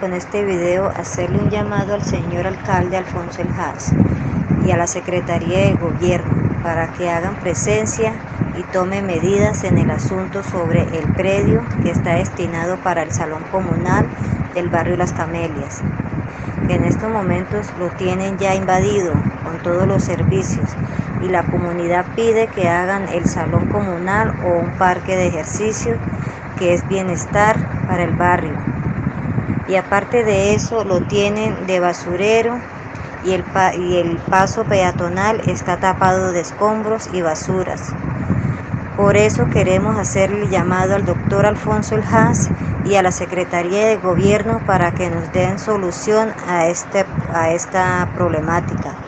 con este video hacerle un llamado al señor alcalde Alfonso El Haas y a la Secretaría de Gobierno para que hagan presencia y tome medidas en el asunto sobre el predio que está destinado para el salón comunal del barrio Las Camelias. En estos momentos lo tienen ya invadido con todos los servicios y la comunidad pide que hagan el salón comunal o un parque de ejercicio que es bienestar para el barrio. Y aparte de eso lo tienen de basurero y el, y el paso peatonal está tapado de escombros y basuras. Por eso queremos hacerle llamado al doctor Alfonso El Haas y a la Secretaría de Gobierno para que nos den solución a, este, a esta problemática.